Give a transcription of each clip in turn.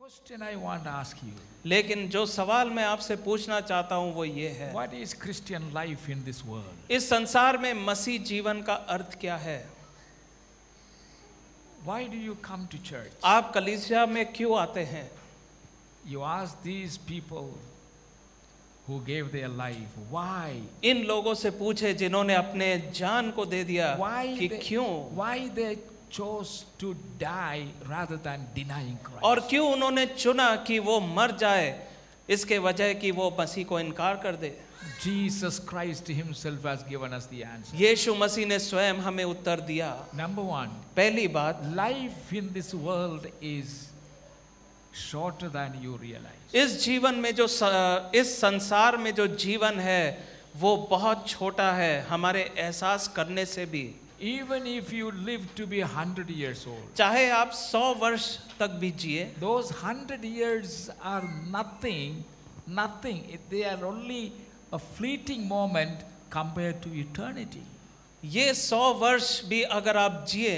Question I want ask you लेकिन जो सवाल मैं आपसे पूछना चाहता हूँ वो ये है। What is Christian life in this world इस संसार में मसीह जीवन का अर्थ क्या है? Why do you come to church आप कलीसिया में क्यों आते हैं? You ask these people who gave their life why? इन लोगों से पूछे जिन्होंने अपने जान को दे दिया why why they chose to die rather than denying Christ? और क्यों उन्होंने चुना कि वो मर जाए इसके वजह कि वो मसीह को इनकार कर दे Jesus Christ Himself has given us the answer. यीशु मसीह ने स्वयं हमें उत्तर दिया Number one, पहली बात life in this world is shorter than you realize. इस जीवन में जो इस संसार में जो जीवन है वो बहुत छोटा है हमारे एहसास करने से भी Even if you live to be 100 years old, चाहे आप सौ वर्ष तक भी जिए those 100 years are nothing, nothing. They are only a fleeting moment compared to eternity. ये सौ वर्ष भी अगर आप जिए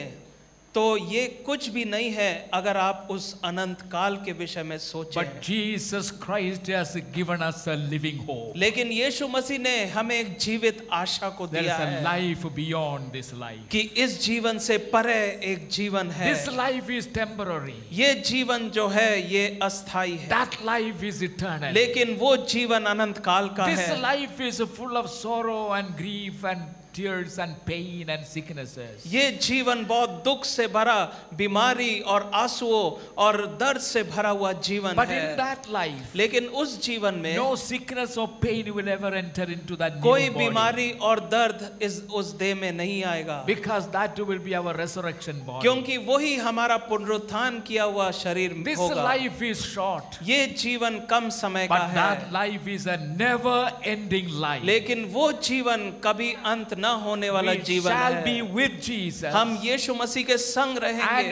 तो ये कुछ भी नहीं है अगर आप उस अनंत काल के विषय में सोचें But Jesus Christ has given us a living hope. लेकिन यीशु मसीह ने हमें एक जीवित आशा को There is दिया a है life beyond this life. कि इस जीवन से परे एक जीवन है This life is temporary. ये जीवन जो है ये अस्थाई है That life is eternal. लेकिन वो जीवन अनंत काल का This है life is full of sorrow and grief and tears and pain and sicknesses. ये जीवन बहुत दुख से भरा बीमारी और आंसुओं और दर्द से भरा हुआ जीवन But in that life, लेकिन उस जीवन में no sickness or pain will ever enter into that कोई body. बीमारी और दर्द इस उस देह में नहीं आएगा Because that will be our resurrection body. क्योंकि वही हमारा पुनरुत्थान किया हुआ शरीर This होगा life is short. ये जीवन कम समय का But that life is a never ending life. लेकिन वो जीवन कभी अंत न होने वाला we जीवन shall है। be with Jesus. हम यीशु मसीह के संग रहेंगे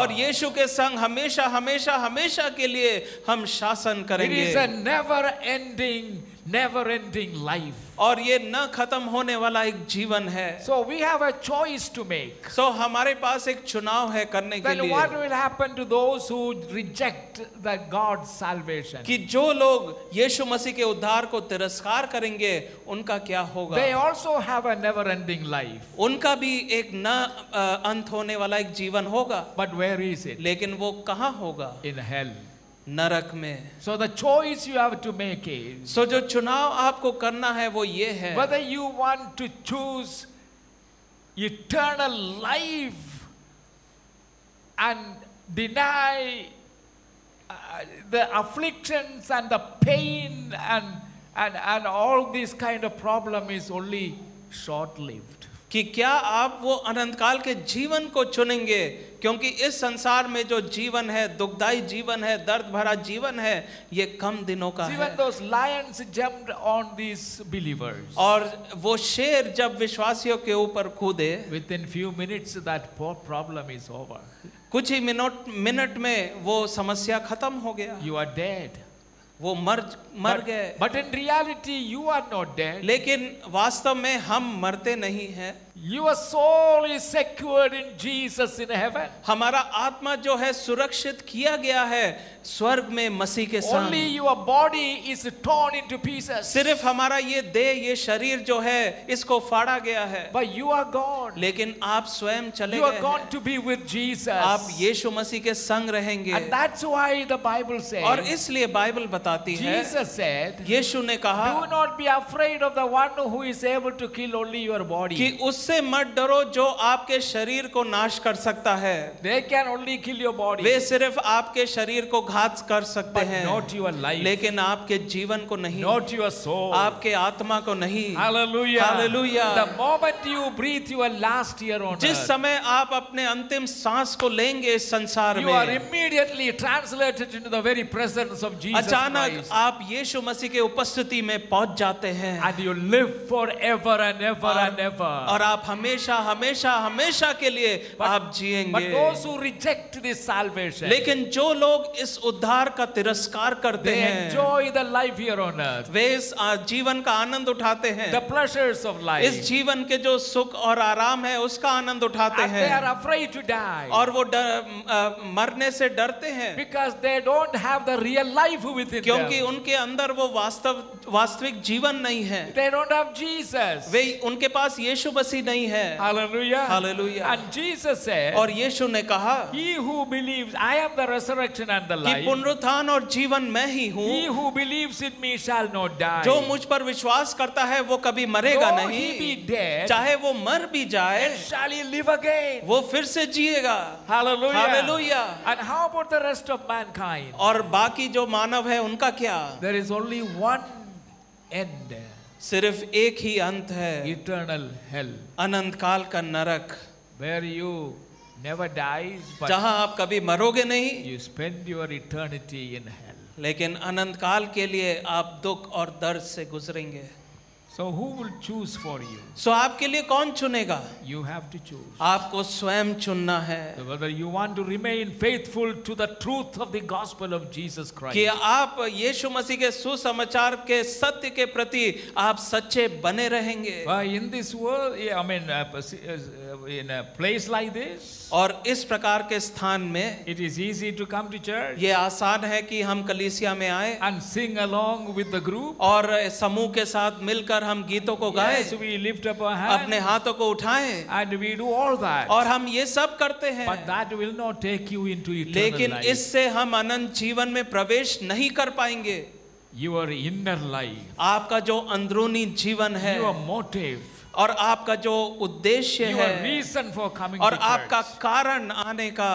और यीशु के संग हमेशा हमेशा हमेशा के लिए हम शासन करेंगे It is a never ending never ending life. और ये न खत्म होने वाला एक जीवन है So we have a choice to make. सो हमारे पास एक चुनाव है करने के Then what will happen to those who reject the God's salvation? कि जो लोग यीशु मसीह के उद्धार को तिरस्कार करेंगे उनका क्या होगा They also have a never ending life. उनका भी एक न अ, अंत होने वाला एक जीवन होगा But where is it? लेकिन वो कहाँ होगा In hell. नरक में So the choice you have to make is सो जो चुनाव आपको करना है वो ये है whether you want to choose eternal life and deny uh, the afflictions and the pain and, and, and all this kind of problem is only short lived. कि क्या आप वो अनंत काल के जीवन को चुनेंगे क्योंकि इस संसार में जो जीवन है दुखदाई जीवन है दर्द भरा जीवन है ये कम दिनों का है Even those lions jumped on these believers. और वो शेर जब विश्वासियों के ऊपर कूदे Within few minutes, that poor problem is over. कुछ ही मिनट मिनट में वो समस्या खत्म हो गया You are dead. वो मर मर गए। But in reality you are not dead लेकिन वास्तव में हम मरते नहीं है। Your soul is secured in Jesus in heaven. हमारा आत्मा जो है सुरक्षित किया गया है स्वर्ग में मसीह के साथ. Only your body is torn into pieces. सिर्फ़ हमारा ये देह ये शरीर जो है इसको फाड़ा गया है But you are gone. लेकिन आप स्वयं चले गए. You are gone to be with Jesus. आप यीशु मसीह के संग रहेंगे And that's why the Bible says, और इसलिए बाइबल बताती है Jesus said, यीशु ने कहा Do not be afraid of the one who is able to kill only your body. कि body. उससे मत डरो जो आपके शरीर को नाश कर सकता है। They can only kill your body वे सिर्फ़ आपके शरीर को घात कर सकते हैं। नॉट योर लाइफ लेकिन आपके जीवन को नहीं। नॉट योर सोल आपके आत्मा को नहीं। Hallelujah hallelujah the moment you breathe your last year on जिस समय आप अपने अंतिम सांस को लेंगे इस संसार में you are immediately translated into the very presence of Jesus अचानक आप यीशु मसीह के उपस्थिति में पहुँच जाते हैं। And you live forever and ever and ever और आप आप हमेशा हमेशा हमेशा के लिए but, आप जिएँगे। लेकिन जो लोग इस उद्धार का तिरस्कार करते हैं enjoy the life वे इस जीवन का आनंद उठाते हैं। The pleasures of life. इस जीवन के जो सुख और आराम है उसका आनंद उठाते हैं। और वो डर, आ, मरने से डरते हैं। Because they don't have the real life क्योंकि उनके अंदर वो वास्तव वास्तविक जीवन नहीं है। They don't have Jesus. वे उनके पास यीशु मसीह नहीं है Hallelujah. Hallelujah. And Jesus said, और यीशु ने कहा He who believes, I am the resurrection and the life कि पुनरुत्थान और जीवन मैं ही He who believes in me shall not die. जो मुझ पर विश्वास करता है वो कभी मरेगा Though नहीं he be dead, चाहे वो मर भी जाए yet shall he live again. वो फिर से जिएगा Hallelujah. Hallelujah. And how about the rest of mankind? और बाकी जो मानव है उनका क्या There is only one end सिर्फ़ एक ही अंत है। इटर्नल हेल अनंत काल का नरक। वेर यू नेवर डाइज जहाँ आप कभी मरोगे नहीं you spend your eternity in hell लेकिन अनंत काल के लिए आप दुख और दर्द से गुजरेंगे। So, who will choose for you? सो आपके लिए कौन चुनेगा You have to choose. आपको स्वयं चुनना है So whether you want to remain faithful to the truth of the gospel of Jesus Christ. कि आप यीशु मसीह के सुसमाचार के सत्य के प्रति आप सच्चे बने रहेंगे uh, in this world, I mean, uh, uh, in a place like this, और इस प्रकार के स्थान में it is easy to come to church ये आसान है कि हम कलीसिया में आए and sing along with the group. और समूह के साथ मिलकर पर हम गीतों को गाए अपने हाथों को उठाएँ। And we do all that और हम ये सब करते हैं। But that will not take you into eternal लेकिन इससे हम अनंत जीवन में प्रवेश नहीं कर पाएँगे। योर इनर लाइफ आपका जो अंदरूनी जीवन है योर मोटिव और आपका जो उद्देश्य है और आपका कारण आने का।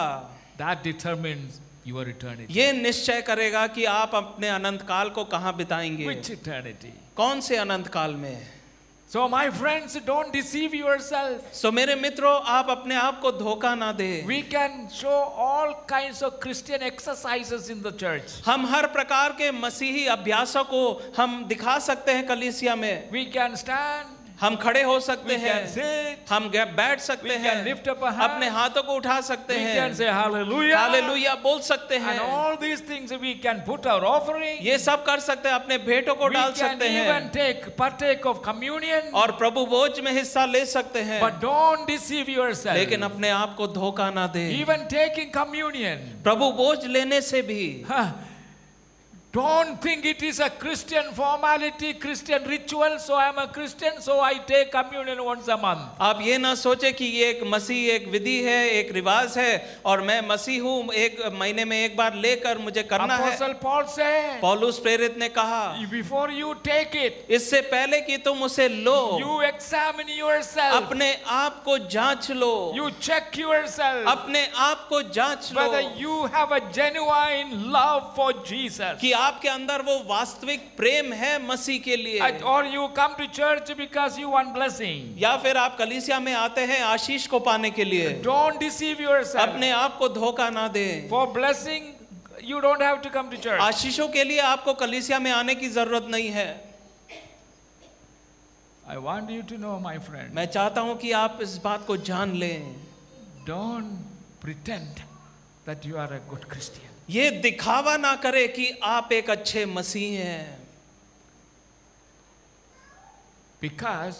That determines your eternity. ये निश्चय करेगा कि आप अपने अनंत काल को कहाँ बिताएँगे Which eternity? कौन से अनंत काल में So, my friends, don't deceive yourself. सो मेरे मित्रों आप अपने आप को धोखा ना दे We can show all kinds of Christian exercises in the church. हम हर प्रकार के मसीही अभ्यासों को हम दिखा सकते हैं कलीसिया में We can stand, हम खड़े हो सकते हैं। हम बैठ सकते हैं। लिफ्ट अपने हाथों को उठा सकते हैं। बोल सकते हैं। ये सब कर सकते हैं अपने भेटो को डाल सकते हैं। और प्रभु भोज में हिस्सा ले सकते हैं। बट डोंट डिसीव यूर से लेकिन अपने आप को धोखा ना दे। इवन टेकिंग कम्युनियन प्रभु बोझ लेने से भी. Don't think it is a Christian formality, Christian ritual. So I am a Christian, so I take communion once a month. आप ये ना सोचे कि ये एक मसीह एक विधि है एक रिवाज है और मैं मसीह हूँ एक महीने में एक बार लेकर मुझे करना है Apostle Paul said, पौलुस प्रेरित ने कहा before you take it, इससे पहले कि तुम उसे लो you examine yourself. अपने आप को जाँच लो You check yourself अपने आप को जाँच लो whether you have a genuine love for Jesus. कि आपके अंदर वो वास्तविक प्रेम है मसीह के लिए। और you come to church because you want blessing या फिर आप कलिसिया में आते हैं आशीष को पाने के लिए। डोंट डिसीव योर अपने आप को धोखा ना दे। For blessing you don't have to come to church आशीषों के लिए आपको कलिसिया में आने की ज़रूरत नहीं है। I want you to know my friend मैं चाहता हूँ कि आप इस बात को जान लें। Don't pretend that you are a good Christian ये दिखावा ना करे कि आप एक अच्छे मसीह हैं। Because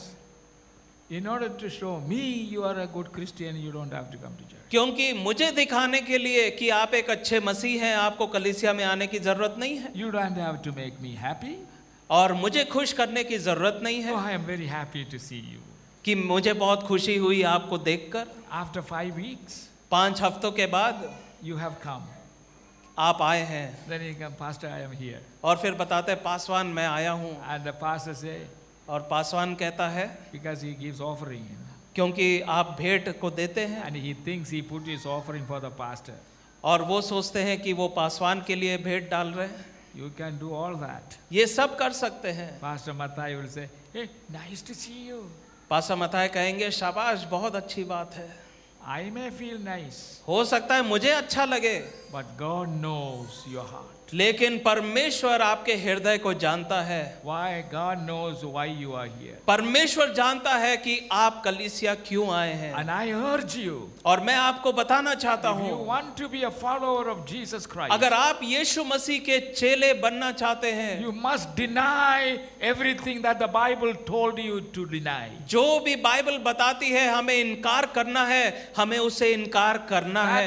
in order to show me you are a good Christian you don't have to come to church क्योंकि मुझे दिखाने के लिए कि आप एक अच्छे मसीह हैं आपको कलीसिया में आने की ज़रूरत नहीं है। You don't have to make me happy और मुझे खुश करने की ज़रूरत नहीं है। I am very happy to see you कि मुझे बहुत खुशी हुई आपको देखकर। आफ्टर फाइव वीक्स पाँच हफ्तों के बाद यू हैव कम आप आए हैं। Then he come, Pastor, I am here. और फिर बताते हैं पासवान मैं आया हूँ। एंड और पासवान कहता है बिकॉज़ ही गिव्स ऑफरिंग क्योंकि आप भेंट को देते हैं। And he thinks he put is offering for the pastor और वो सोचते हैं कि वो पासवान के लिए भेंट डाल रहे हैं। You can do all that ये सब कर सकते हैं। Pastor Mathai will say hey nice to see you pastor Mathai कहेंगे शाबाश बहुत अच्छी बात है। आई मे फील नाइस हो सकता है मुझे अच्छा लगे। But God knows your heart लेकिन परमेश्वर आपके हृदय को जानता है। Why God knows why you are here. परमेश्वर जानता है कि आप कलिसिया क्यों आए हैं। And I urge you, और मैं आपको बताना चाहता हूँ you want to be a follower of Jesus Christ, अगर आप यीशु मसीह के चेले बनना चाहते हैं you must deny everything that the Bible told you to deny जो भी बाइबल बताती है हमें इनकार करना है हमें उसे इनकार करना है।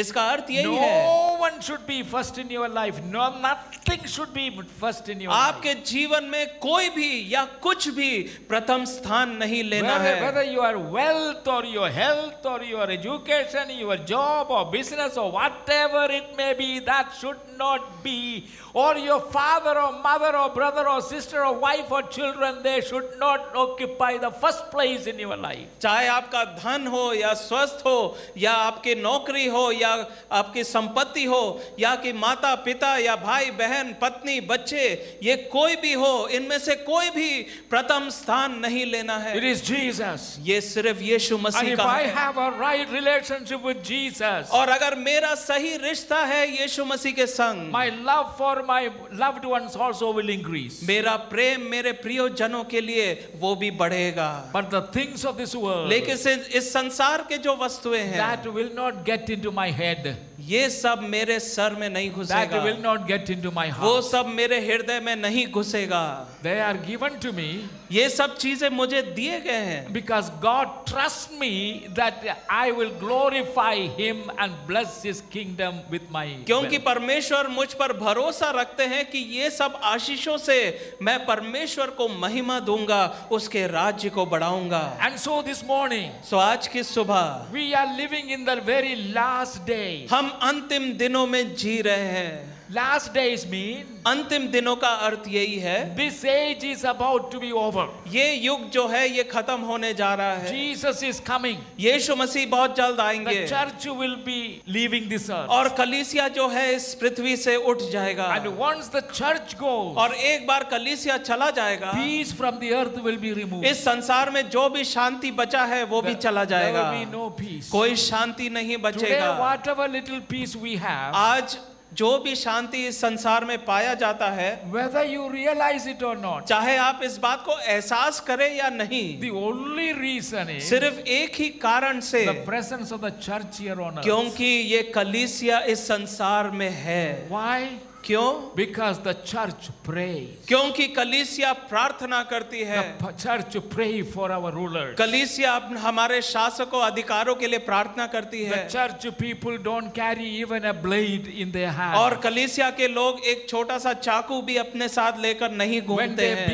इसका अर्थ यही no है। one should be first in your life. No, nothing should be first in your life. आपके जीवन में कोई भी या कुछ भी प्रथम स्थान नहीं लेना Whether, है whether your wealth or your health or your education, your job or business or whatever it may be, that should not be. Or your father or mother or brother or sister or wife or children, they should not occupy the first place in your life. चाहे आपका धन हो या स्वस्थ हो या आपकी नौकरी हो या आपकी संपत्ति हो या कि माता पिता या भाई बहन पत्नी बच्चे ये कोई भी हो इनमें से कोई भी प्रथम स्थान नहीं लेना It है is Jesus. ये सिर्फ़ यीशु मसीह का I है have a right relationship with Jesus, और अगर मेरा सही रिश्ता है यीशु मसीह के संग my love for my loved ones also will increase. मेरा प्रेम मेरे प्रिय जनों के लिए वो भी बढ़ेगा But the things of this world, लेकिन इस संसार के जो वस्तुएँ हैं that will not get into my head. ये सब मेरे सर में नहीं घुसेगा that will not get into my heart वो सब मेरे हृदय में नहीं घुसेगा। They are given to me ये सब चीज़ें मुझे दिए गए हैं। Because God trust me that I will glorify him and bless his kingdom with my क्योंकि परमेश्वर मुझ पर भरोसा रखते हैं कि ये सब आशीषों से मैं परमेश्वर को महिमा दूँगा उसके राज्य को बढ़ाऊँगा। And so this morning so आज की सुबह we are living in the very last day हम अंतिम दिनों में जी रहे हैं। Last days mean अंतिम दिनों का अर्थ यही है this age is about to be over. ये युग जो है ये खत्म होने जा रहा है Jesus is coming. यीशु मसीह बहुत जल्द आएँगे The church will be leaving this earth. और कलीसिया जो है इस पृथ्वी से उठ जाएगा And once the church goes, और एक बार कलीसिया चला जाएगा peace from the earth will be removed. इस संसार में जो भी शांति बचा है वो भी चला There जाएगा will be no peace. कोई शांति नहीं बचेगा Today, whatever little peace we have, आज जो भी शांति इस संसार में पाया जाता है whether you realize it or not, चाहे आप इस बात को एहसास करें या नहीं the only reason is सिर्फ़ एक ही कारण से the presence of the church here on earth. क्योंकि ये कलीसिया इस संसार में है Why? क्यों? बिकॉज़ द चर्च प्रे क्योंकि कलिसिया प्रार्थना करती है। Church pray for our ruler कलिसिया हमारे शासकों अधिकारों के लिए प्रार्थना करती है। Church people don't carry even a blade in their hand और कलीसिया के लोग एक छोटा सा चाकू भी अपने साथ लेकर नहीं घूमते हैं।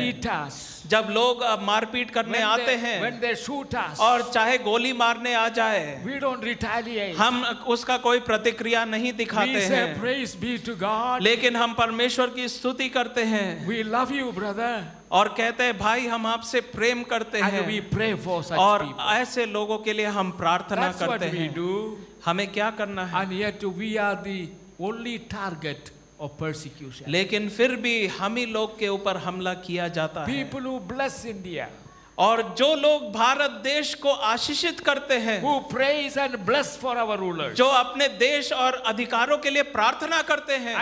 जब लोग मारपीट करने when आते हैं when they shoot us, और चाहे गोली मारने आ जाए we don't हम उसका कोई प्रतिक्रिया नहीं दिखाते we हैं। Be to God, लेकिन हम परमेश्वर की स्तुति करते हैं। वी लव यू ब्रदर और कहते हैं भाई हम आपसे प्रेम करते हैं। वी प्रे और ऐसे लोगों के लिए हम प्रार्थना करते हैं। हमें क्या करना है? Only target or persecution. lekin fir bhi hum hi log ke upar hamla kiya jata hai people who bless india. और जो लोग भारत देश को आशीषित करते हैं rulers, जो अपने देश और अधिकारों के लिए प्रार्थना करते हैं।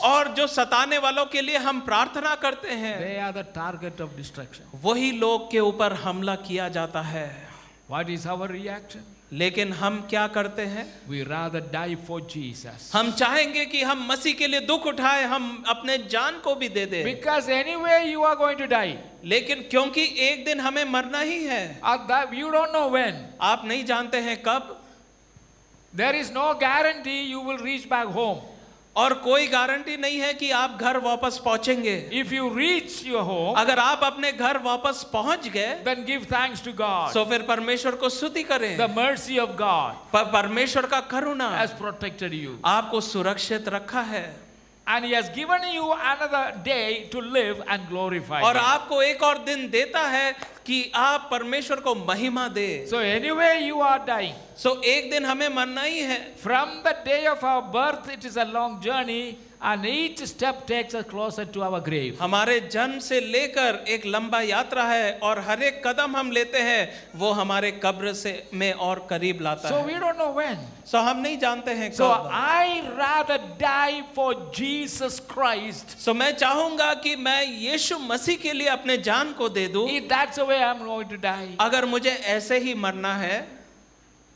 और जो सताने वालों के लिए हम प्रार्थना करते हैं। टारगेट ऑफ़ डिस्ट्रक्शन वही लोग के ऊपर हमला किया जाता है। What is our reaction? लेकिन हम क्या करते हैं We rather die for Jesus. हम चाहेंगे कि हम मसीह के लिए दुख उठाए हम अपने जान को भी दे दे Because anyway you are going to die. लेकिन क्योंकि एक दिन हमें मरना ही है that you don't know when. आप नहीं जानते हैं कब There is no guarantee you will reach back home. और कोई गारंटी नहीं है कि आप घर वापस पहुँचेंगे। If you reach your home अगर आप अपने घर वापस पहुँच गए then give thanks to God so फिर परमेश्वर को स्तुति करें। द मर्सी ऑफ़ गॉड पर परमेश्वर का करुणा हैज़ प्रोटेक्टेड यू आपको सुरक्षित रखा है। And He has given you another day to live and glorify और Him. आपको एक और दिन देता है कि आप परमेश्वर को महिमा दे So, anyway, you are dying. So एक दिन हमें मरना ही है From the day of our birth, it is a long journey, and each step takes us closer to our grave. हमारे जन्म से लेकर एक लंबा यात्रा है और हर एक कदम हम लेते हैं वो हमारे कब्र से में और करीब लाता So, है we don't know when. सो हम नहीं जानते हैं So, कब I rather die for Jesus Christ. सो मैं चाहूँगा कि मैं यीशु मसीह के लिए अपने जान को दे दूँ If that's the way I'm going to die. अगर मुझे ऐसे ही मरना है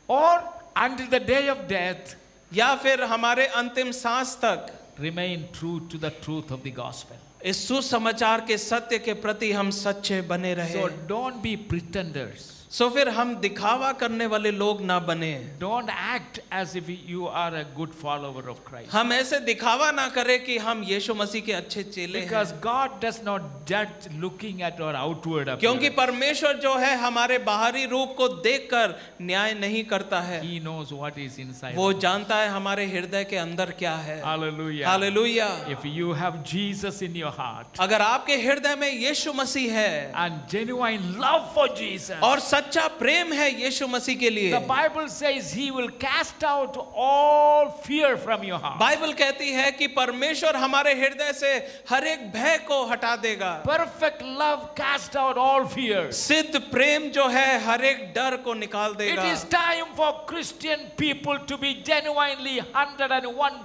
Or until the day of death, या फिर हमारे अंतिम सांस तक remain true to the truth of the gospel. इस सुसमाचार के सत्य के प्रति हम सच्चे बने रहे So don't be pretenders. So so, फिर हम दिखावा करने वाले लोग ना बने don't act as if you are a good follower of Christ हम ऐसे दिखावा ना करें कि हम यीशु मसीह के अच्छे चेले बिकॉज़ गॉड डज नॉट जज लुकिंग एट आवर आउटवर्ड क्योंकि परमेश्वर जो है हमारे बाहरी रूप को देखकर न्याय नहीं करता है। He knows what is inside वो जानता है हमारे हृदय के अंदर क्या है। Hallelujah hallelujah if you have Jesus in your heart अगर आपके हृदय में यीशु मसीह है and genuine love for Jesus और सच्चा प्रेम है यीशु मसीह के लिए। Bible cast out all fear from you heart Bible कहती है कि परमेश्वर हमारे हृदय से हर एक भय को हटा देगा। Perfect love cast out all fear सिद्ध प्रेम जो है हर एक डर को निकाल देगा। It is time for Christian people to be genuinely hundred and one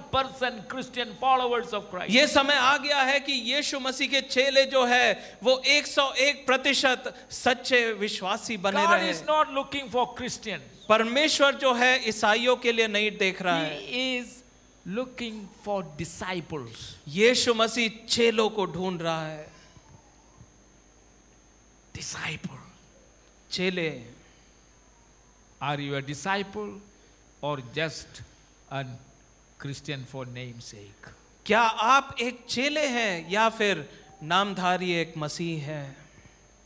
followers of Christ ये समय आ गया है कि यीशु मसीह के चेले जो है वो 101 प्रतिशत सच्चे विश्वासी बने। God रहे is not looking for Christian. परमेश्वर जो है ईसाइयों के लिए नहीं देख रहा है। इज़ लुकिंग फॉर for ये यीशु मसीह चेलों को ढूंढ रहा है। Disciple. चेले आर यू अ डिसाइपल और just an Christian for name से क्या आप एक चेले हैं या फिर नामधारी एक मसीह है?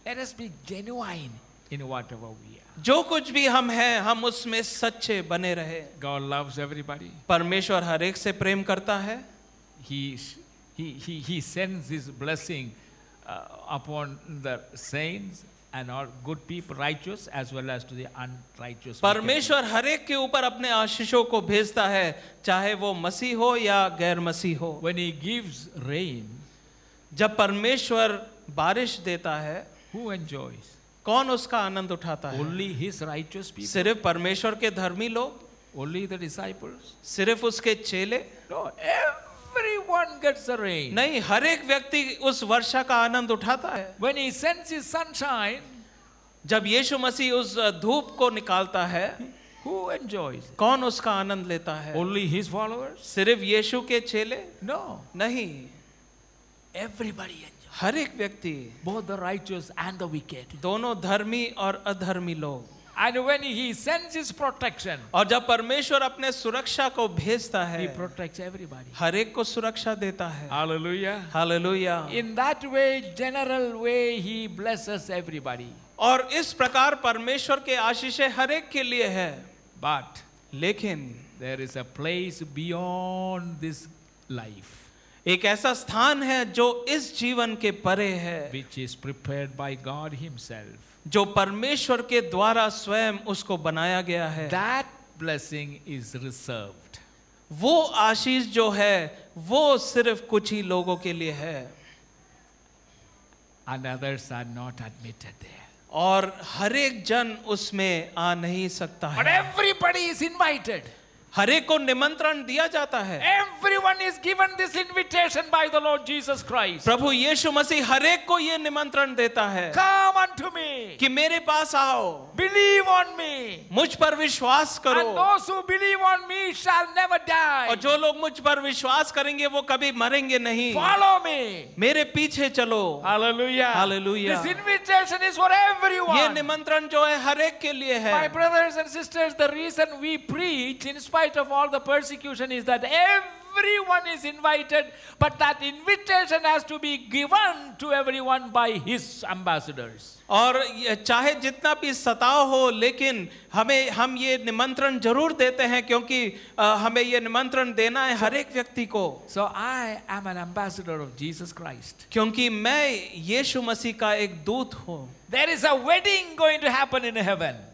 Let us be genuine in whatever we are. जो कुछ भी हम हैं हम उसमें सच्चे बने रहे God loves everybody. परमेश्वर हर एक से प्रेम करता है He, he, he, he sends His blessing uh, upon the saints and all good people, righteous, as well as to the unrighteous. परमेश्वर हर एक के ऊपर अपने आशीषों को भेजता है चाहे वो मसीह हो या गैर मसीह हो When He gives rain, जब परमेश्वर बारिश देता है who enjoys? कौन उसका आनंद उठाता ओनली हिज राइटियस सिर्फ़ परमेश्वर के धर्मी लोग? ओनली द डिसाइपल सिर्फ़ उसके चेले? No, everyone gets the rain. नहीं हर एक व्यक्ति उस वर्षा का आनंद उठाता है। When he sends his sunshine, जब यीशु मसीह उस धूप को निकालता है Who enjoys कौन उसका आनंद लेता है? Only his followers? सिर्फ़ यीशु के चेले? No no. नहीं। Everybody enjoys. हर एक व्यक्ति Both the righteous and the wicked. दोनों धर्मी और अधर्मी लोग And when He sends His protection, और जब परमेश्वर अपने सुरक्षा को भेजता He protects everybody. हर एक को सुरक्षा देता है Hallelujah. Hallelujah In that way, general way, He blesses everybody. और इस प्रकार परमेश्वर के आशीषें हर एक के लिए है But लेकिन there is a place beyond this life एक ऐसा स्थान है जो इस जीवन के परे है which is prepared by God himself जो परमेश्वर के द्वारा स्वयं उसको बनाया गया है। दैट ब्लेसिंग इज़ रिजर्व्ड वो आशीष जो है वो सिर्फ़ कुछ ही लोगों के लिए है। आर नॉट एडमिटेड और हर एक जन उसमें आ नहीं सकता है। बट इज़ इन्वाइटेड हरे को निमंत्रण दिया जाता है। Everyone is given this invitation by the Lord Jesus Christ प्रभु यीशु मसीह हरे को ये निमंत्रण देता है कम ऑन टू मी कि मेरे पास आओ। बिलीव ऑन मी मुझ पर विश्वास करो। And those who believe on me shall never die और जो लोग मुझ पर विश्वास करेंगे वो कभी मरेंगे नहीं। फॉलो मी मेरे पीछे चलो। Hallelujah hallelujah this invitation is for everyone ये निमंत्रण जो है हर के लिए है। My brothers and sisters the reason we preach in spite of all the persecution is that everyone is invited, but that invitation has to be given to everyone by his ambassadors. और चाहे जितना भी सताव हो लेकिन हमें हम ये निमंत्रण ज़रूर देते हैं क्योंकि हमें ये निमंत्रण देना है हर एक व्यक्ति को। So I am an ambassador of Jesus Christ क्योंकि मैं यीशु मसीह का एक दूत हूँ। There is a wedding going to happen in heaven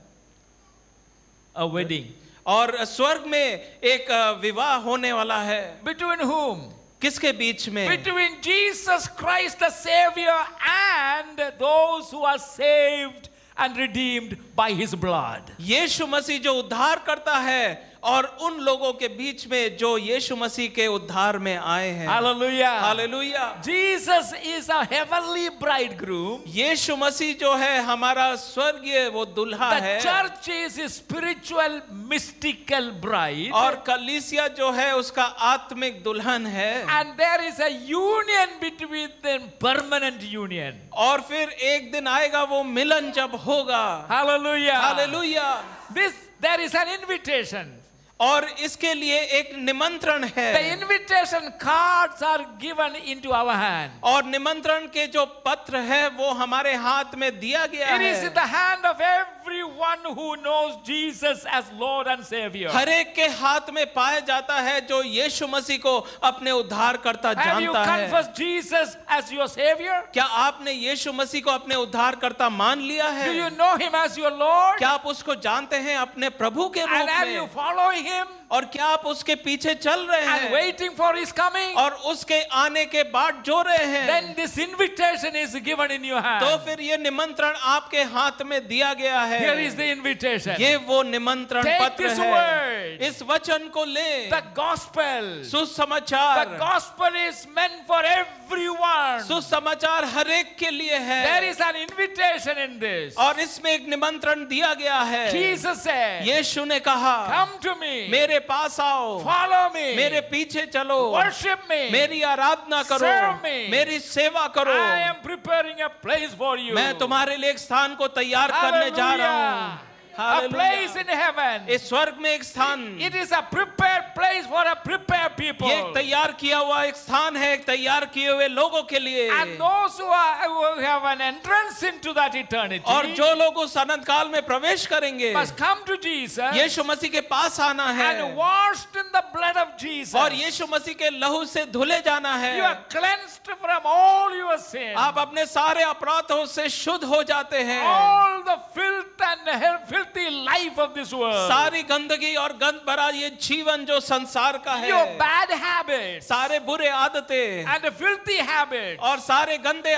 a wedding और स्वर्ग में एक विवाह होने वाला है। बिटवीन होम किसके बीच में? Between Jesus Christ saviour and those who'd and redeemed by his blood यीशु मसीह जो उद्धार करता है और उन लोगों के बीच में जो यीशु मसीह के उद्धार में आए हैं। Hallelujah hallelujah Jesus is a heavenly bridegroom यीशु मसीह जो है हमारा स्वर्गीय वो दुल्हा है। The church is spiritual mystical bride और कलीसिया जो है उसका आत्मिक दुल्हन है। And there is a union between them permanent union और फिर एक दिन आएगा वो मिलन जब होगा। Hallelujah hallelujah this there is an invitation और इसके लिए एक निमंत्रण है The invitation cards are given into our hand. और निमंत्रण के जो पत्र है वो हमारे हाथ में दिया गया It है। is in the hand of everyone who knows Jesus as Lord and Savior. हर एक के हाथ में पाया जाता है जो यीशु मसीह को अपने उद्धार करता Have you जानता है confessed Jesus as your Savior? क्या आपने यीशु मसीह को अपने उद्धार करता मान लिया है Do you know Him as your Lord? क्या आप उसको जानते हैं अपने प्रभु के And रूप are you में following Him और क्या आप उसके पीछे चल रहे हैं? वेटिंग फॉर इज़ कमिंग और उसके आने के बाद जो रहे हैं? Then this invitation is given in you hand तो फिर ये निमंत्रण आपके हाथ में दिया गया है। हियर इज़ द इनविटेशन ये वो निमंत्रण पत्र है। इस वचन को ले। द गॉस्पेल सुसमाचार। The gospel is meant for everyone सुसमाचार हर एक के लिए है। There is an invitation in this और इसमें एक निमंत्रण दिया गया है। जीसस से यीशु ने कहा कम टू मी मेरे पास आओ। फॉलो में मेरे पीछे चलो। वर्शिप में मेरी आराधना करो। मी मेरी सेवा करो। I am preparing a place for you मैं तुम्हारे लिए एक स्थान को तैयार करने जा रहा हूँ। A place in hallelujah. heaven. इस स्वर्ग में एक स्थान It is a prepared place for a prepared people. ये एक तैयार किया हुआ एक स्थान है एक तैयार किए हुए लोगों के लिए And those who, are, who have an entrance into that eternity और जो लोग उस अनंत काल में प्रवेश करेंगे must come to Jesus यीशु मसीह के पास आना है and washed in the blood of Jesus. और यीशु मसीह के लहू से धुले जाना है You are cleansed from all your sins. आप अपने सारे अपराधों से शुद्ध हो जाते हैं all the filth and hell- filthy life of this world. सारी गंदगी और गंद भरा ये जीवन जो संसार का है Your bad habits सारे बुरे आदतें and the filthy habits और सारे गंदे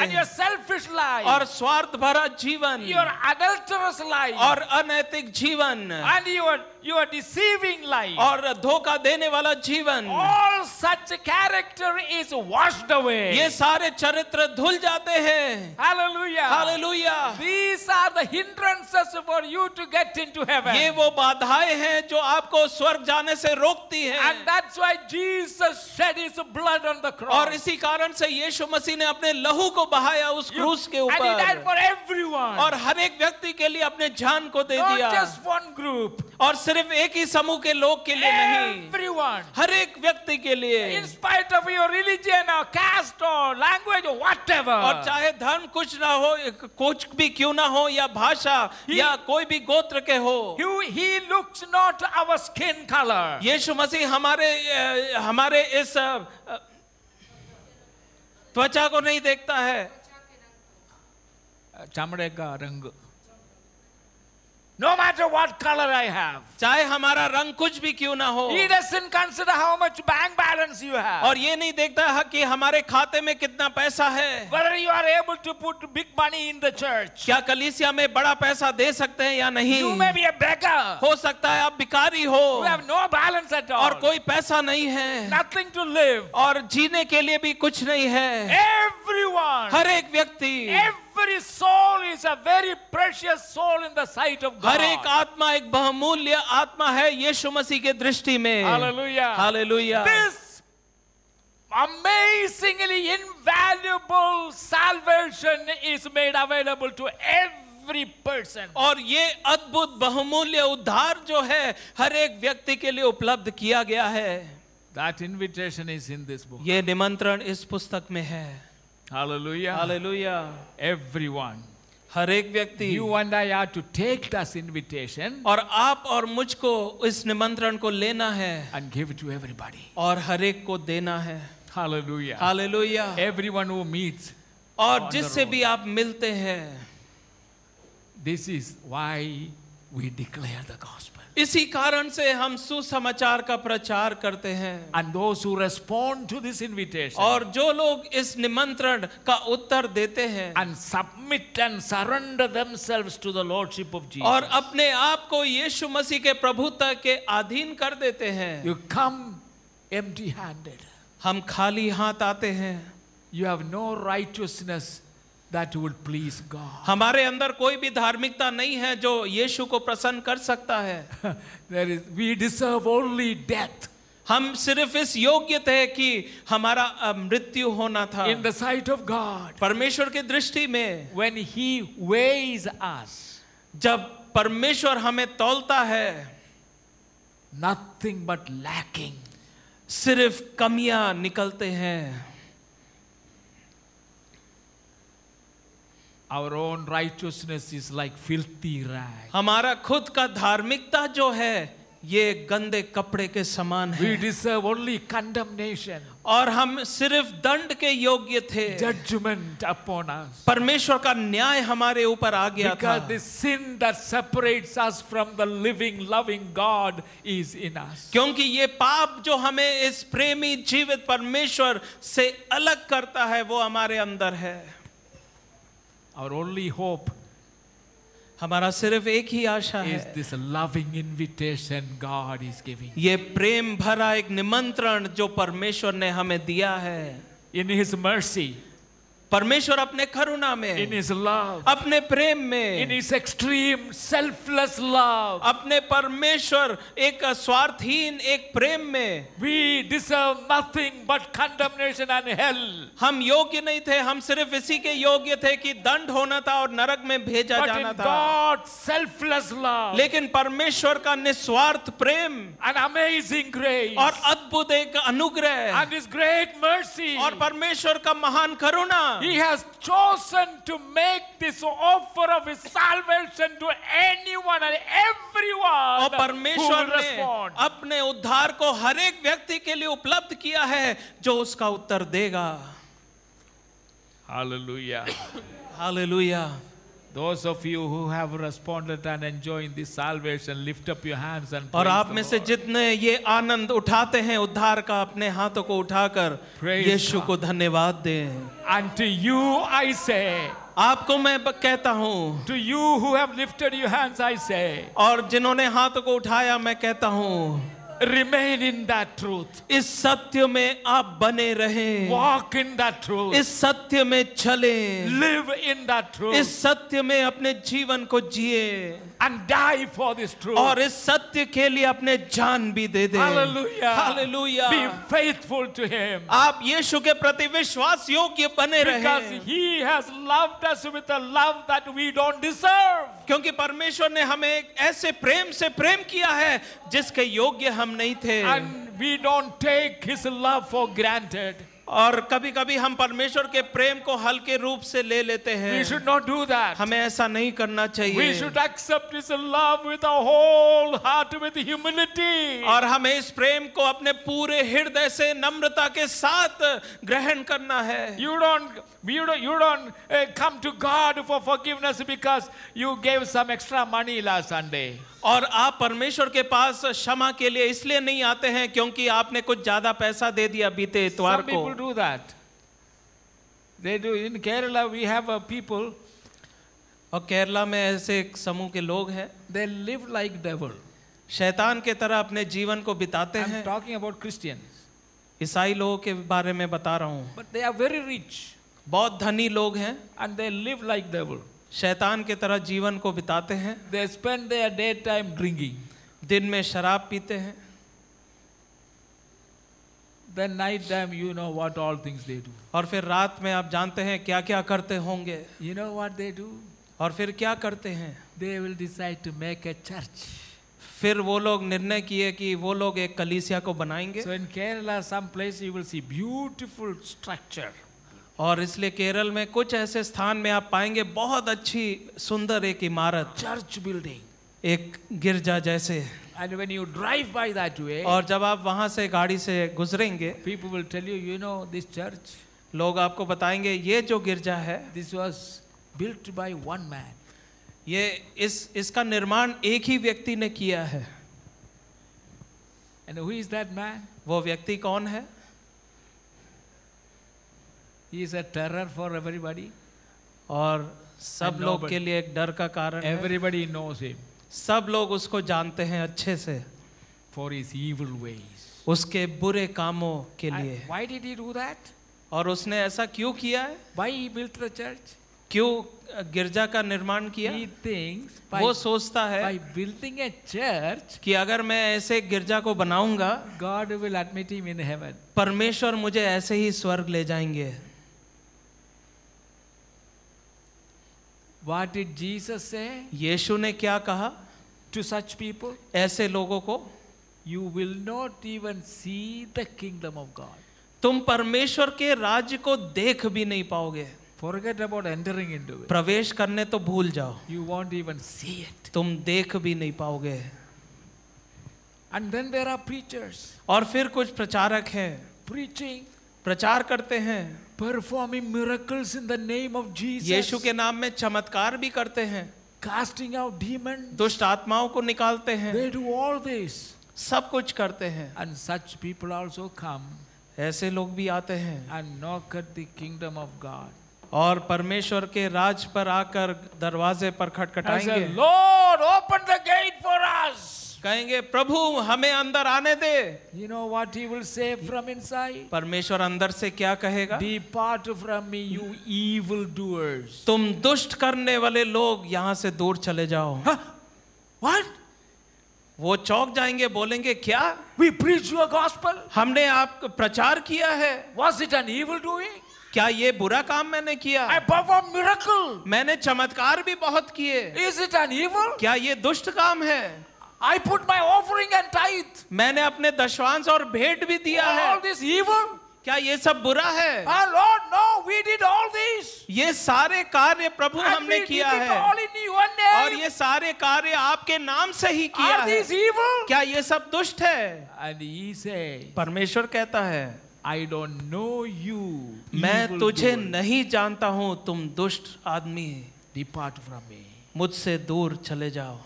and your selfish life, और स्वार्थ भरा जीवन your adulterous life, और अनैतिक जीवन and your, your deceiving life. और धोखा देने वाला जीवन all such character is washed away. ये सारे चरित्र धुल जाते हैं Hallelujah. Hallelujah These are the hindrances for you to get into heaven. ये वो बाधाएँ हैं जो आपको स्वर्ग जाने से रोकती And that's why Jesus shed his blood on the cross. और इसी कारण से यीशु मसीह ने अपने लहू को बहाया उस क्रूस के and he died for everyone. और हर एक व्यक्ति के लिए अपने जान को दे दिया just one group. और सिर्फ़ एक ही समूह के लोग के लिए नहीं Everyone. हर एक व्यक्ति के लिए In spite of your religion or caste or language or whatever. और चाहे धर्म कुछ ना हो कुछ भी क्यों ना हो या भाषा He- या कोई भी गोत्र के हो he, he looks not our skin color. यीशु मसीह हमारे हमारे इस त्वचा को नहीं देखता है चमड़े का रंग No matter what color I have. चाहे हमारा रंग कुछ भी क्यों ना हो He doesn't consider how much bank balance you have. और ये नहीं देखता है कि हमारे खाते में कितना पैसा है Whether you are able to put big money in the church. क्या कलीसिया में बड़ा पैसा दे सकते हैं या नहीं You may be a beggar. हो सकता है आप भिखारी हो You have no balance at all. और कोई पैसा नहीं है Nothing to live. और जीने के लिए भी कुछ नहीं है Everyone. हर एक व्यक्ति Every soul is a very precious soul in the sight of God. हर एक आत्मा एक बहुमूल्य आत्मा है यीशु मसीह के दृष्टि में Hallelujah. Hallelujah This amazingly invaluable salvation is made available to every person. और ये अद्भुत बहुमूल्य उद्धार जो है हर एक व्यक्ति के लिए उपलब्ध किया गया है That invitation is in this book. ये निमंत्रण इस पुस्तक में है Hallelujah. Hallelujah Everyone. हर एक व्यक्ति You and I are to take this invitation और आप और मुझको इस निमंत्रण को लेना है and give it to everybody. और हर एक को देना है Hallelujah. Hallelujah Everyone who meets. और जिससे भी आप मिलते हैं This is why we declare the gospel. इसी कारण से हम सुसमाचार का प्रचार करते हैं। And those who respond to this invitation और जो लोग इस निमंत्रण का उत्तर देते हैं। And submit and surrender themselves to the lordship of Jesus और अपने आप को यीशु मसीह के प्रभुता के अधीन कर देते हैं। यू कम एम्प्टी हैंडेड हम खाली हाथ आते हैं। You have no righteousness that would please God. हमारे अंदर कोई भी धार्मिकता नहीं है जो यीशु को प्रसन्न कर सकता है there is, we deserve only death हम सिर्फ़ इस योग्य थे कि हमारा मृत्यु होना था in the sight of God. परमेश्वर की दृष्टि में When He weighs us, जब परमेश्वर हमें तौलता है nothing but lacking. सिर्फ़ कमियाँ निकलते हैं Our own righteousness is like filthy rag. हमारा खुद का धार्मिकता जो है ये गंदे कपड़े के समान है We deserve only condemnation, और हम सिर्फ़ दंड के योग्य थे judgment upon us. परमेश्वर का न्याय हमारे ऊपर आ गया था Because the sin that separates us from the living, loving God is in us. क्योंकि ये पाप जो हमें इस प्रेमी जीवित परमेश्वर से अलग करता है वो हमारे अंदर है Our only hope हमारा सिर्फ़ एक ही आशा is है this loving invitation God is giving. ये प्रेम भरा एक निमंत्रण जो परमेश्वर ने हमें दिया है In His mercy, परमेश्वर अपने करुणा में इन इज़ love, अपने प्रेम में His extreme selfless love. अपने परमेश्वर एक स्वार्थहीन एक प्रेम में। We deserve nothing but condemnation and hell. हम योग्य नहीं थे हम सिर्फ़ इसी के योग्य थे कि दंड होना था और नरक में भेजा But जाना था। God's selfless love. लेकिन परमेश्वर का निस्वार्थ प्रेम and amazing grace. और अद्भुत एक अनुग्रह। And His great mercy, और परमेश्वर का महान करुणा। He has chosen to make this offer of His salvation to anyone and everyone और परमेश्वर ने respond. अपने उद्धार को हर एक व्यक्ति के लिए उपलब्ध किया है जो उसका उत्तर देगा Hallelujah. Hallelujah Those of you who have responded and enjoying this salvation, lift up your hands and और आप में से जितने ये आनंद उठाते हैं उद्धार का अपने हाथों को उठाकर यीशु को धन्यवाद दें And to you I say, आपको मैं कहता हूँ to you who have lifted your hands I say, और जिन्होंने हाथों को उठाया मैं कहता हूँ रिमेन इन दैट ट्रूथ इस सत्य में आप बने रहे। वॉक इन दैट ट्रूथ इस सत्य में चले। लिव इन दैट ट्रूथ इस सत्य में अपने जीवन को जिए। And die for this truth. और इस सत्य के लिए अपने जान भी दे दे Hallelujah. Hallelujah Be faithful to Him. आप यीशु के प्रति विश्वास योग्य बने Because रहे He has loved us with a love that we don't deserve. क्योंकि परमेश्वर ने हमें एक ऐसे प्रेम से प्रेम किया है जिसके योग्य हम नहीं थे And we don't take His love for granted. और कभी कभी हम परमेश्वर के प्रेम को हल्के रूप से ले लेते We हैं should not do that. हमें ऐसा नहीं करना We चाहिए should accept His love with our whole heart, with humility. और हमें इस प्रेम को अपने पूरे हृदय से नम्रता के साथ ग्रहण करना है You don't, you don't, you don't uh, come to God for forgiveness because you gave some extra money last Sunday. और आप परमेश्वर के पास क्षमा के लिए इसलिए नहीं आते हैं क्योंकि आपने कुछ ज़्यादा पैसा दे दिया बीते इतवार Some people do that. They do. In Kerala, we have a people, और केरला में ऐसे एक समूह के लोग हैं they live like devil. शैतान के तरह अपने जीवन को बिताते हैं. I'm talking about Christians. ईसाई लोगों के बारे में बता रहा हूँ But they are very rich बहुत धनी लोग हैं and they live like devil. शैतान के तरह जीवन को बिताते हैं They spend their daytime drinking. दिन में शराब पीते हैं Then night time, you know what all things they do. और फिर रात में आप जानते हैं क्या क्या करते होंगे You know what they do? और फिर क्या करते हैं They will decide to make a church. फिर वो लोग निर्णय किए कि वो लोग एक कलीसिया को बनाएँगे So in Kerala, some place you will see beautiful structure. और इसलिए केरल में कुछ ऐसे स्थान में आप पाएँगे बहुत अच्छी सुंदर एक इमारत church building. एक गिरजा जैसे And when you drive by that way, और जब आप वहाँ से गाड़ी से गुजरेंगे people will tell you, you know, this church, लोग आपको बताएँगे ये जो गिरजा है this was built by one man. ये इस इसका निर्माण एक ही व्यक्ति ने किया है And who is that man? वो व्यक्ति कौन है He is a terror for everybody. और सब लोग के लिए एक डर का कारण है Everybody knows him सब लोग उसको जानते हैं अच्छे से for his evil ways. उसके बुरे कामों के And लिए why did he do that? और उसने ऐसा क्यों किया है Why he built the church? क्यों गिरजा का निर्माण किया He thinks by, वो सोचता है by building a church, कि अगर मैं ऐसे गिरजा को बनाऊँगा God will admit him in heaven. परमेश्वर मुझे ऐसे ही स्वर्ग ले जाएँगे What did Jesus say यीशु ने क्या कहा to such people? ऐसे लोगों को You will not even see the kingdom of God. तुम परमेश्वर के राज्य को देख भी नहीं पाओगे Forget about entering into it. प्रवेश करने तो भूल जाओ You won't even see it. तुम देख भी नहीं पाओगे And then there are preachers और फिर कुछ प्रचारक हैं preaching, प्रचार करते हैं। Performing miracles in the name of जी यीशु के नाम में चमत्कार भी करते हैं। कास्टिंग आउट डीमन दुष्ट आत्माओं को निकालते हैं। दे डू ऑल दिस सब कुछ करते हैं। And such people also come ऐसे लोग भी आते हैं। And knock at the kingdom of God और परमेश्वर के राज पर आकर दरवाजे पर खटखटाएँगे। Lord open the gate for us कहेंगे प्रभु हमें अंदर आने दे। You know what he will say from inside परमेश्वर अंदर से क्या कहेगा? Depart from me you evil doers तुम दुष्ट करने वाले लोग यहाँ से दूर चले जाओ। What huh? वो चौक जाएँगे बोलेंगे क्या? वी प्रीच यूर गॉस्पल हमने आप प्रचार किया है। Was it an evil doing क्या ये बुरा काम मैंने किया? I perform miracle. मैंने चमत्कार भी बहुत किए। Is it an evil? क्या ये दुष्ट काम है? I put my offering and tithe. मैंने अपने दशवांश और भेंट भी दिया है All this evil? क्या ये सब बुरा है Ah, Lord, no, we did all this. ये सारे कार्य प्रभु And हमने we did किया it है all in your name. और ये सारे कार्य आपके नाम से ही किया Are है these evil? क्या ये सब दुष्ट है And he said, परमेश्वर कहता है I don't know you. मैं तुझे नहीं जानता हूँ तुम दुष्ट आदमी Depart from me. मुझसे दूर चले जाओ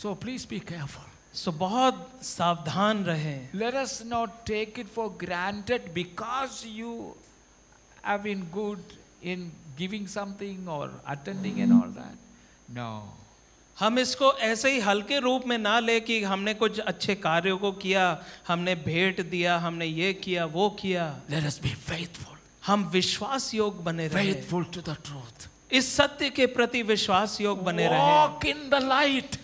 So please be careful. सो बहुत सावधान रहें Let us not take it for granted because you have been good in giving something or attending and all that. No. हम इसको ऐसे ही हल्के रूप में ना ले कि हमने कुछ अच्छे कार्यों को किया हमने भेंट दिया हमने ये किया वो किया Let us be faithful. हम विश्वास योग बने रहे Faithful to the truth. इस सत्य के प्रति विश्वास योग बने रहे Walk in the light.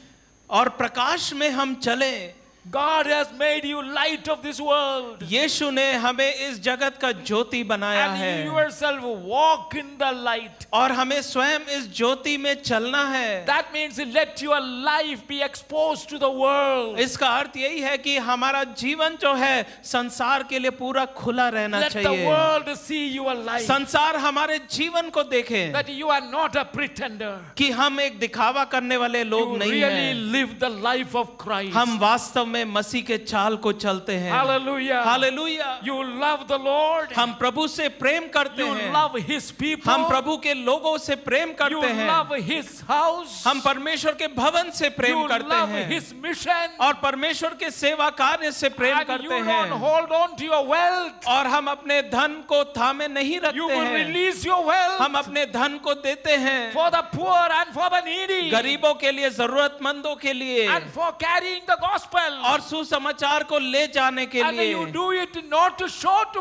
और प्रकाश में हम चलें God has made you light of this world. यीशु ने हमें इस जगत का ज्योति बनाया And है you yourself walk in the light. और हमें स्वयं इस ज्योति में चलना है That means let your life be exposed to the world. इसका अर्थ यही है कि हमारा जीवन जो है संसार के लिए पूरा खुला रहना Let चाहिए. Let the world see your life. संसार हमारे जीवन को देखे That you are not a pretender. कि हम एक दिखावा करने वाले लोग You नहीं really हैं live the life of Christ. हम वास्तव में मसीह के चाल को चलते हैं। Hallelujah hallelujah you love the Lord हम प्रभु से प्रेम करते हैं। यू लव हिज पीपल हम प्रभु के लोगों से प्रेम करते हैं। यू लव हिज हाउस हम परमेश्वर के भवन से प्रेम करते हैं। यू लव हिज मिशन और परमेश्वर के सेवा कार्य से प्रेम करते हैं। You hold on to your wealth और हम अपने धन को थामे नहीं रखते you will release your wealth हम अपने धन को देते हैं। For the poor and for the needy गरीबों के लिए जरूरतमंदों के लिए। And for caring the gospel और सुसमाचार को ले जाने के लिए।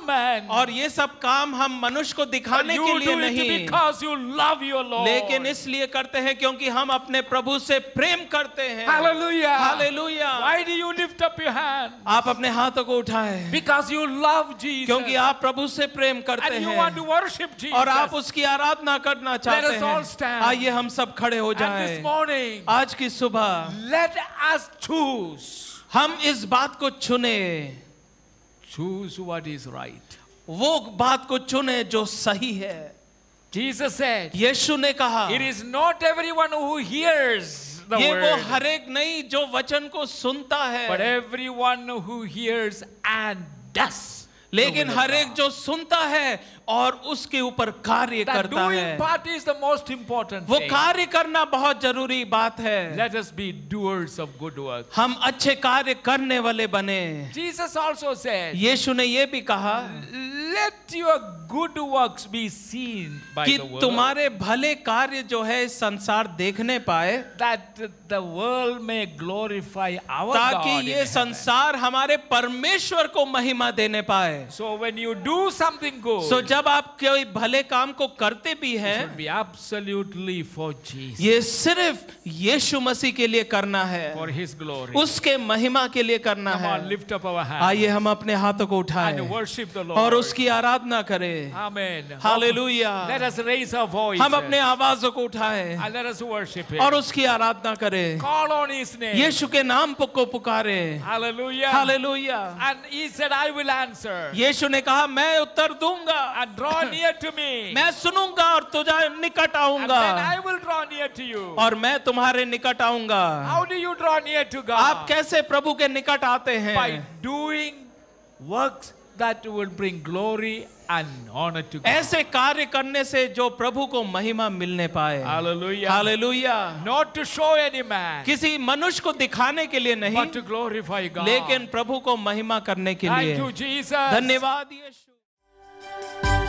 man, और ये सब काम हम मनुष्य को दिखाने के लिए नहीं। you लेकिन इसलिए करते हैं क्योंकि हम अपने प्रभु से प्रेम करते हैं। Hallelujah. Hallelujah. Why do you lift up your hands? आप अपने हाथों को उठाए। बिकॉज़ यू लव जी क्योंकि आप प्रभु से प्रेम करते हैं। और आप उसकी आराधना करना चाहते हैं। आइए हम सब खड़े हो जाए। And आज की सुबह। लेट अस चूज़ हम इस बात को चुने। चूज़ वट इज़ राइट वो बात को चुने जो सही है। Jesus से यीशु ने कहा it is not everyone who hears ये वो हर एक नहीं जो वचन को सुनता है। But everyone who hears and does लेकिन हर एक जो सुनता है और उसके ऊपर कार्य करता है। Part is the most important वो कार्य करना बहुत ज़रूरी बात है। Let us be doers of good work हम अच्छे कार्य करने वाले बने। जीसस आल्सो सेड यीशु ने ये भी कहा let your good works be seen by कि तुम्हारे भले कार्य जो है संसार देखने पाए that the world may glorify our ताकि ये संसार हमारे परमेश्वर को महिमा देने पाए। So when you do something good जब आप कोई भले काम को करते भी हैं ये सिर्फ़ यीशु मसीह के लिए करना है। For his glory. उसके महिमा के लिए करना है। lift up our आइए हम अपने हाथों को उठाएँ। और उसकी आराधना करें। हम अपने आवाजों को उठाएँ। और उसकी आराधना करें। यीशु के नाम को पुकारे। Hallelujah. Hallelujah and he I will ने कहा मैं उत्तर दूँगा। And draw near to me. मैं सुनूँगा और तुझे निकट And then I will draw near to you. और मैं तुम्हारे निकट आऊँगा How do you draw near to God आप? कैसे प्रभु के निकट आते By doing works that will bring glory and honor to God. ऐसे कार्य करने से जो प्रभु को महिमा मिलने पाए Hallelujah. Hallelujah Not to show any man, किसी मनुष्य को दिखाने के लिए नहीं but to glorify God. लेकिन प्रभु को महिमा करने के Thank you, Jesus. धन्यवाद यीशु you